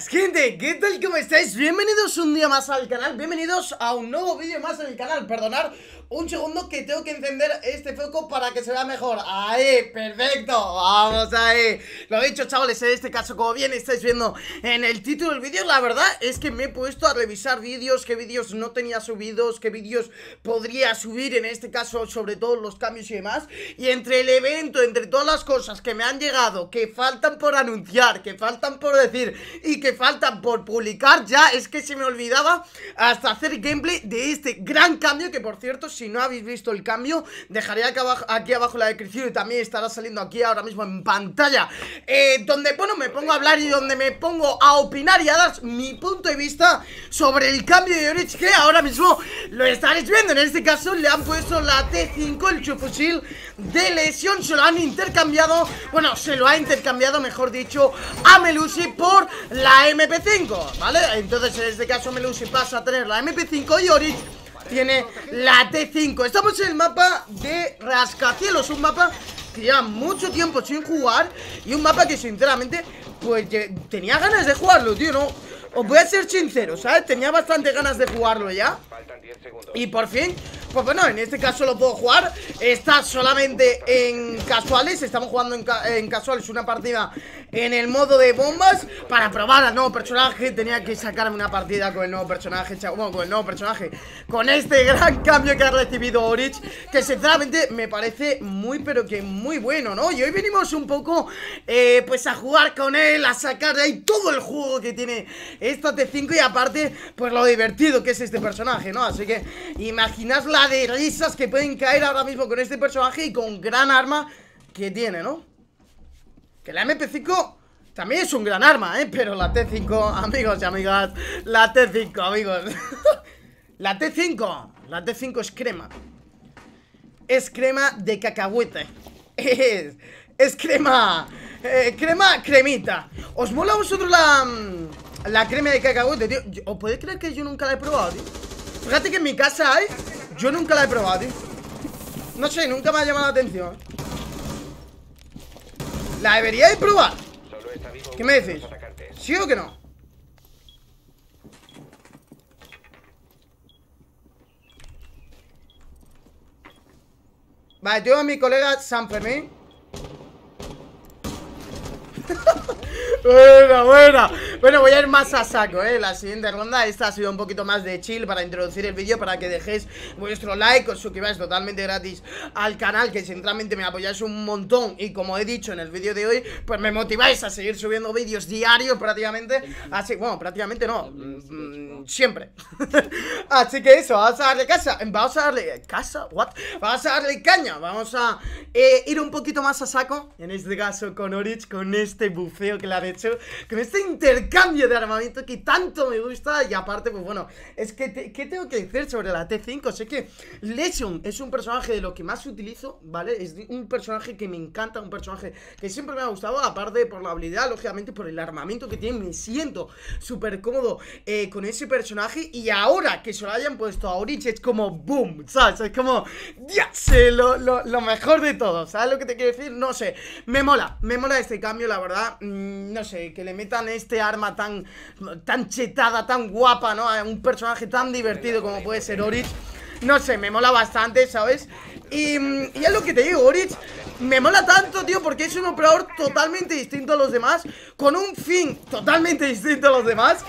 gente, ¿qué tal? ¿Cómo estáis? Bienvenidos un día más al canal, bienvenidos a un nuevo vídeo más en el canal Perdonad un segundo que tengo que encender este foco para que se vea mejor Ahí, perfecto, vamos ahí Lo dicho chavales, en este caso como bien estáis viendo en el título del vídeo La verdad es que me he puesto a revisar vídeos, qué vídeos no tenía subidos Qué vídeos podría subir en este caso, sobre todo los cambios y demás Y entre el evento, entre todas las cosas que me han llegado Que faltan por anunciar, que faltan por decir y que faltan por publicar ya es que se me olvidaba hasta hacer gameplay de este gran cambio que por cierto si no habéis visto el cambio dejaré aquí abajo, aquí la descripción y también estará saliendo aquí ahora mismo en pantalla eh, donde bueno me pongo a hablar y donde me pongo a opinar y a dar mi punto de vista sobre el cambio de Orich que ahora mismo lo estaréis viendo. En este caso le han puesto la T5 el chufusil de lesión se lo han intercambiado bueno se lo ha intercambiado mejor dicho a Melusi por la MP5, ¿vale? Entonces en este caso Melusi pasa a tener la MP5 y Orich tiene la T5 Estamos en el mapa de Rascacielos, un mapa que lleva mucho tiempo sin jugar Y un mapa que sinceramente, pues tenía ganas de jugarlo, tío, ¿no? Os voy a ser sincero, ¿sabes? Tenía bastante ganas de jugarlo ya Y por fin, pues bueno, en este caso lo puedo jugar Está solamente en casuales Estamos jugando en, en casuales una partida en el modo de bombas Para probar al nuevo personaje Tenía que sacarme una partida con el nuevo personaje Bueno, con el nuevo personaje Con este gran cambio que ha recibido Orich Que sinceramente me parece muy pero que muy bueno, ¿no? Y hoy venimos un poco eh, pues a jugar con él A sacar de ahí todo el juego que tiene esta T5 Y aparte, pues lo divertido que es este personaje, ¿no? Así que imaginad la de risas que pueden caer ahora mismo con este personaje Y con gran arma que tiene, ¿no? Que la MP5 también es un gran arma, ¿eh? Pero la T5, amigos y amigas La T5, amigos La T5 La T5 es crema Es crema de cacahuete Es, es crema eh, Crema, cremita ¿Os mola a vosotros la, la crema de cacahuete, tío? ¿Os podéis creer que yo nunca la he probado, tío? Fíjate que en mi casa hay Yo nunca la he probado, tío No sé, nunca me ha llamado la atención ¿La deberíais probar? ¿Qué me decís? ¿Sí o que no? Vale, tengo a mi colega San Fermín Buena, buena Bueno, voy a ir más a saco, eh La siguiente ronda, esta ha sido un poquito más de chill Para introducir el vídeo, para que dejéis vuestro like Os suscribáis totalmente gratis al canal Que sinceramente me apoyáis un montón Y como he dicho en el vídeo de hoy Pues me motiváis a seguir subiendo vídeos diarios prácticamente Así, bueno, prácticamente no mm, Siempre Así que eso, vamos a darle casa Vamos a darle... ¿Casa? ¿What? Vamos a darle caña Vamos a eh, ir un poquito más a saco En este caso con Orich, con este bufeo que le han hecho Con este intercambio de armamento que tanto me gusta Y aparte, pues bueno, es que, ¿qué tengo que decir sobre la T5? Sé que Lesion es un personaje de lo que más utilizo, ¿vale? Es un personaje que me encanta, un personaje que siempre me ha gustado Aparte por la habilidad, lógicamente por el armamento que tiene Me siento súper cómodo eh, con ese personaje Y ahora que se lo hayan puesto a Orich es como boom, ¿sabes? Es como, ¡Dios! Lo, lo, lo mejor de todo, ¿sabes lo que te quiero decir? No sé, me mola, me mola este cambio, la verdad Mm, no sé, que le metan este arma tan, tan chetada, tan guapa, ¿no? A un personaje tan divertido como puede ser Orich. No sé, me mola bastante, ¿sabes? Y, mm, y, es lo que te digo, Orich me mola tanto, tío, porque es un operador totalmente distinto a los demás Con un fin totalmente distinto a los demás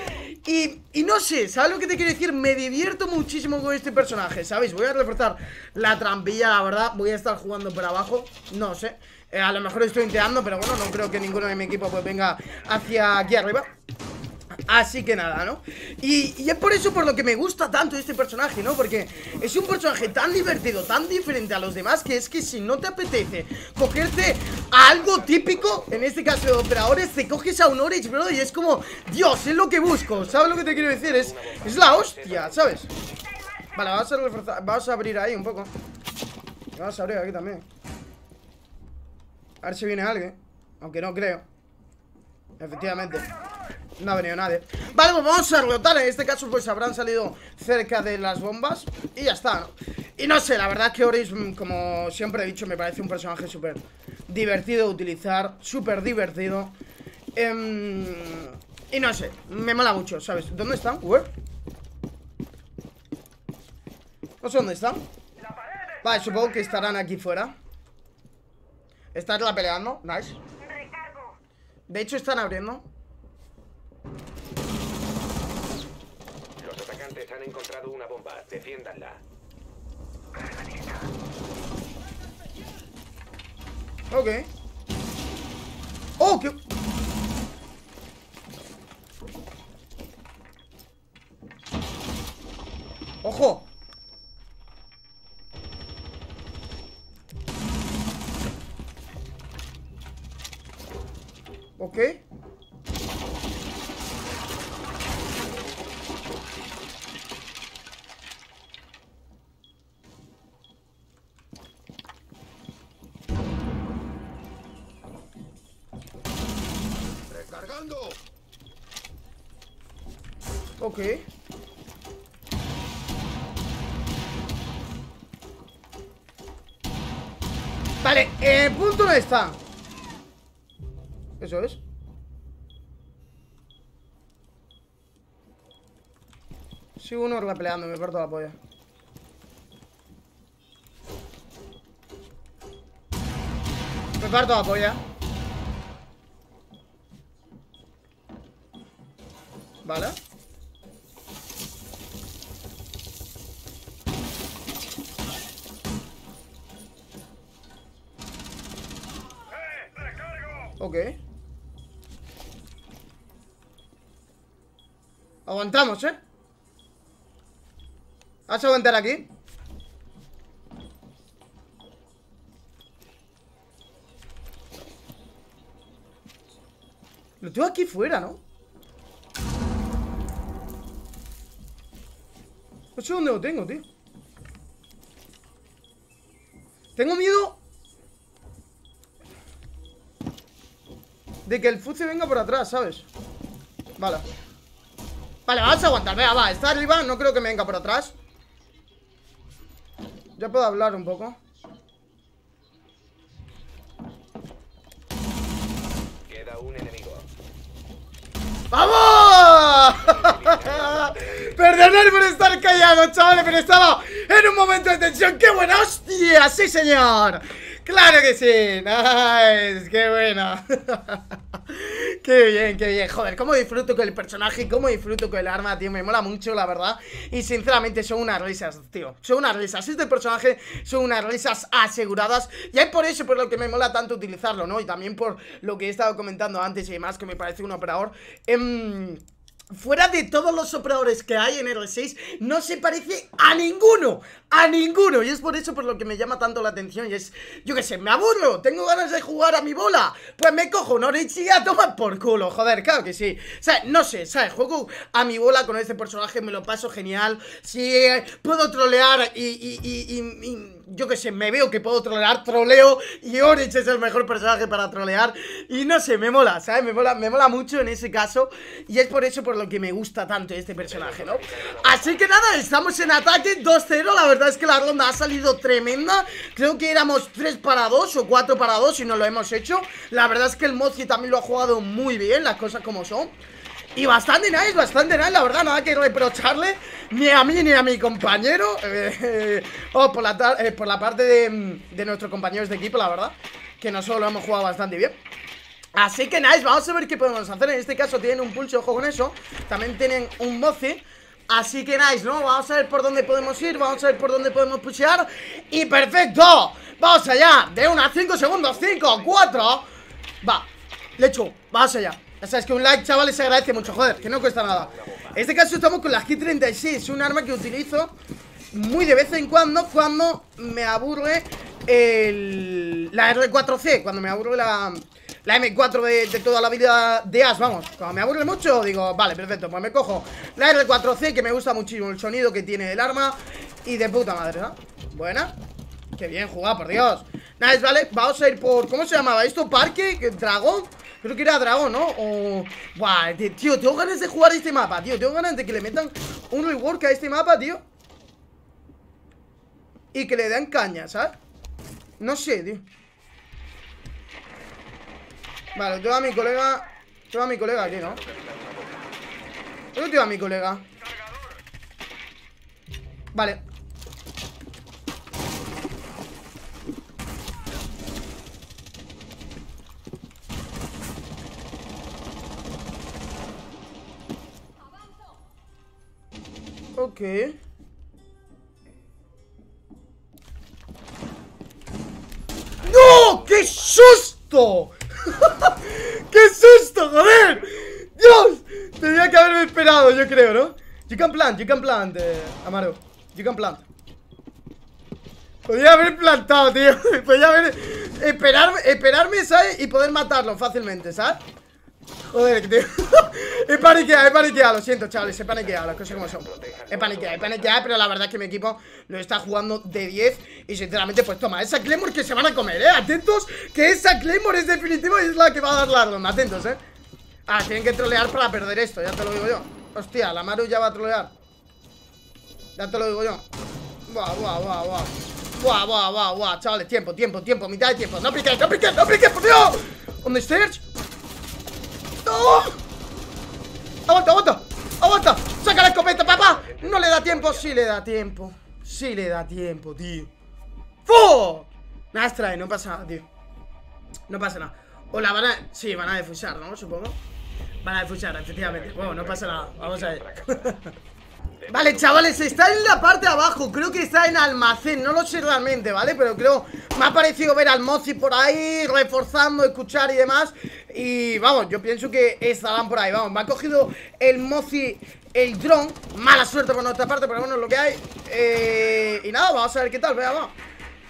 y, y, no sé, ¿sabes lo que te quiero decir? Me divierto muchísimo con este personaje, ¿sabéis? Voy a reforzar la trampilla, la verdad Voy a estar jugando por abajo, no sé eh, a lo mejor estoy inteando, pero bueno, no creo que ninguno de mi equipo pues venga hacia aquí arriba Así que nada, ¿no? Y, es por eso por lo que me gusta tanto este personaje, ¿no? Porque es un personaje tan divertido, tan diferente a los demás Que es que si no te apetece cogerte a algo típico En este caso de operadores, te coges a un Orange, bro Y es como, Dios, es lo que busco ¿Sabes lo que te quiero decir? Es, es la hostia, ¿sabes? Vale, vamos a, reforzar, vamos a abrir ahí un poco Vamos a abrir aquí también a ver si viene alguien Aunque no creo Efectivamente No ha venido nadie Vale, pues vamos a rotar En este caso pues habrán salido cerca de las bombas Y ya está. Y no sé, la verdad es que Oris, mm, como siempre he dicho Me parece un personaje súper divertido de utilizar Súper divertido em, Y no sé, me mola mucho, ¿sabes? ¿Dónde están? Where? No sé dónde están Vale, supongo que estarán aquí fuera la peleando, nice. De hecho están abriendo. Los atacantes han encontrado una bomba, defiéndanla. Ok. Oh, qué... ¡Ojo! Ok Recargando. Ok. Vale, el punto no está Eso es. Sí, uno peleando, me parto la polla. Me parto la polla. Vale. Ok Aguantamos, ¿eh? Vas a aguantar aquí Lo tengo aquí fuera, ¿no? No sé dónde lo tengo, tío Tengo miedo De que el fuce venga por atrás, ¿sabes? Vale Vale, vamos a aguantar, venga, va Está arriba, no creo que me venga por atrás Ya puedo hablar un poco Queda un enemigo ¡Vamos! Perdonad por estar callado, chavales Pero estaba en un momento de tensión ¡Qué buena hostia! ¡Sí, señor! ¡Claro que sí! ¡Nice! ¡Qué bueno! ¡Qué bien, qué bien! Joder, cómo disfruto con el personaje Cómo disfruto con el arma, tío. Me mola mucho, la verdad. Y sinceramente son unas risas, tío. Son unas risas. Este personaje son unas risas aseguradas. Y es por eso por lo que me mola tanto utilizarlo, ¿no? Y también por lo que he estado comentando antes y demás Que me parece un operador... Eh, Fuera de todos los operadores que hay en R6 No se parece a ninguno A ninguno Y es por eso por lo que me llama tanto la atención Y es, yo qué sé, me aburro Tengo ganas de jugar a mi bola Pues me cojo un Oryx a tomar por culo Joder, claro que sí O sea, no sé, ¿sabes? Juego a mi bola con este personaje Me lo paso genial Si puedo trolear y, y, y, yo que sé, me veo que puedo trolear, troleo y Oryx es el mejor personaje para trolear y no sé, me mola, ¿sabes? Me mola, me mola mucho en ese caso y es por eso por lo que me gusta tanto este personaje, ¿no? Así que nada, estamos en ataque 2-0, la verdad es que la ronda ha salido tremenda, creo que éramos 3 para 2 o 4 para 2 y no lo hemos hecho, la verdad es que el Mozi también lo ha jugado muy bien, las cosas como son. Y bastante nice, bastante nice, la verdad, nada que reprocharle Ni a mí ni a mi compañero. Eh, O por la, eh, por la parte de, de, nuestros compañeros de equipo, la verdad Que nosotros lo hemos jugado bastante bien Así que nice, vamos a ver qué podemos hacer. En este caso tienen un pulso, ojo con eso. También tienen un mozi Así que nice, ¿no? Vamos a ver por dónde podemos ir Vamos a ver por dónde podemos pushear. Y perfecto. Vamos allá. De una a 5 segundos 5, 4 Va, le echo, vamos allá. Ya sabes que un like, chavales, se agradece mucho, joder, que no cuesta nada. En este caso estamos con la G36 Un arma que utilizo muy de vez en cuando Cuando me aburre el, la R4C Cuando me aburre la, la M4 de, toda la vida de As, vamos Cuando me aburre mucho, digo, vale, perfecto Pues me cojo la R4C, que me gusta muchísimo El sonido que tiene el arma Y de puta madre, ¿no? Buena Qué bien jugado, por Dios Nice, vale, vamos a ir por... ¿Cómo se llamaba esto? ¿Parque? ¿Dragón? Creo que era dragón, ¿no? O... Buah, tío, tengo ganas de jugar este mapa, tío Tengo ganas de que le metan un rework a este mapa, tío Y que le den caña, ¿sabes? No sé, tío Vale, tengo a mi colega Tengo a mi colega aquí, ¿no? ¿Dónde te va mi colega? Vale Ok ¡No! ¡Qué susto! ¡Qué susto, joder! ¡Dios! Tenía que haberme esperado, yo creo, ¿no? You can plant, you can plant, eh, Amaro You can plant Podría haber plantado, tío Podría haber... Esperarme, esperarme, ¿sabes? Y poder matarlo fácilmente, ¿sabes? Joder, tío He paniqueado, he paniqueado, lo siento, chavales He paniqueado, las cosas como son He paniqueado, he paniqueado, pero la verdad es que mi equipo Lo está jugando de 10 Y sinceramente, pues toma, esa Claymore que se van a comer, ¿eh? Atentos, que esa Claymore es definitiva Y es la que va a dar la ronda, atentos, ¿eh? Ah, tienen que trolear para perder esto, ya te lo digo yo Hostia, la Maru ya va a trolear Ya te lo digo yo Buah, buah, buah, buah Buah, buah, buah, buah, chavales, tiempo, tiempo, tiempo Mitad de tiempo, no piques, no piques, no piques, por Dios On the ¡No! ¡Aguanta, aguanta! ¡Aguanta! ¡Saca la escopeta, papá! No le da tiempo, sí le da tiempo Sí le da tiempo, tío ¡Fu! Nada no pasa nada, tío No pasa nada O la van a... Sí, van a defusar, ¿no? Supongo Van a defusar, efectivamente. Bueno, no pasa nada Vamos a ver. Vale, chavales, está en la parte de abajo Creo que está en almacén, no lo sé realmente, ¿vale? Pero creo, me ha parecido ver al Mozi por ahí Reforzando, escuchar y demás Y vamos, yo pienso que estarán por ahí Vamos, me ha cogido el Mozi El dron, mala suerte por nuestra parte Pero bueno, lo que hay eh, Y nada, vamos a ver qué tal, vea, vamos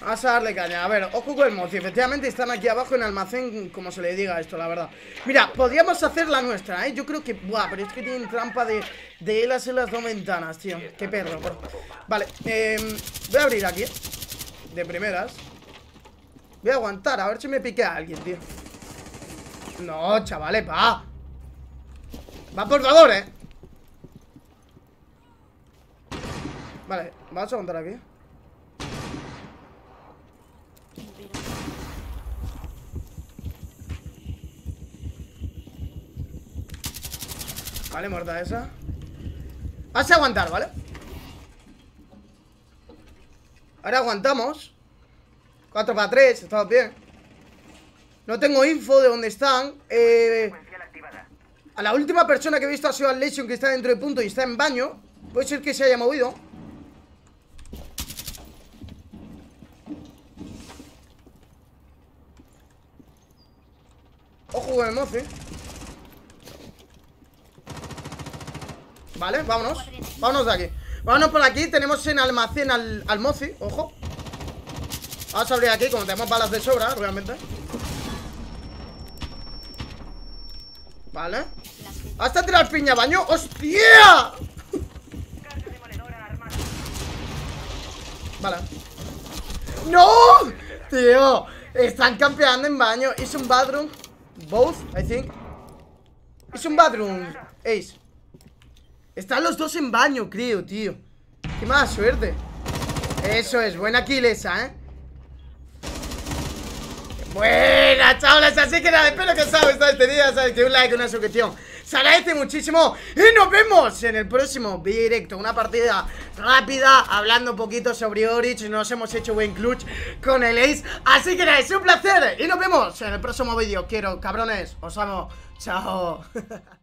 Vamos a darle caña, a ver, ojo con el mozi Efectivamente están aquí abajo en almacén Como se le diga esto, la verdad. Mira, podríamos hacer la nuestra, ¿eh? Yo creo que, buah, pero es que tienen trampa de, de en las dos ventanas, tío. Qué perro, bro. Vale, eh, voy a abrir aquí De primeras. Voy a aguantar, a ver si me pique a alguien, tío. No, chavales, va. Va, por favor, eh. Vale, vamos a aguantar aquí Vale, muerta esa. Vas a aguantar, ¿vale? Ahora aguantamos. 4 para 3, estamos bien. No tengo info de dónde están. Eh, A la última persona que he visto ha sido Lesion Que está dentro de punto y está en baño. Puede ser que se haya movido. Ojo con el mofe Vale, vámonos. Vámonos de aquí. Vámonos por aquí. Tenemos en almacén al, al mozi Ojo. Vamos a abrir aquí Como tenemos balas de sobra Realmente. Vale. Hasta tirar piña baño. ¡Hostia! Vale. ¡No! Tío Están campeando en baño. Es un bathroom. Both, I think. Es un bathroom. Ace están los dos en baño, creo, tío. Qué mala suerte. Eso es, buena kill esa, ¿eh? Buena, chavales, así que nada, espero que os haya gustado este día Sabes que un like, una suscripción Se agradece muchísimo Y nos vemos en el próximo directo Una partida rápida, hablando un poquito sobre Orich Nos hemos hecho buen clutch con el Ace Así que nada, es un placer Y nos vemos en el próximo vídeo Quiero, cabrones, os amo Chao